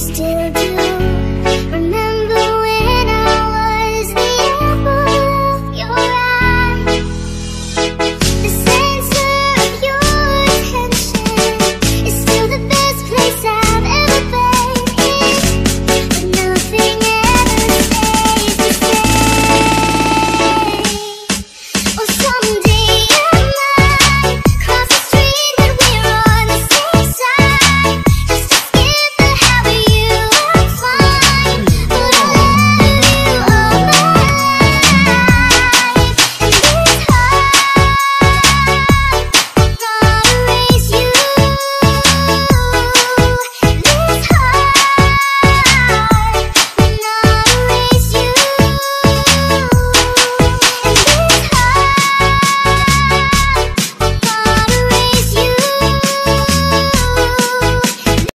still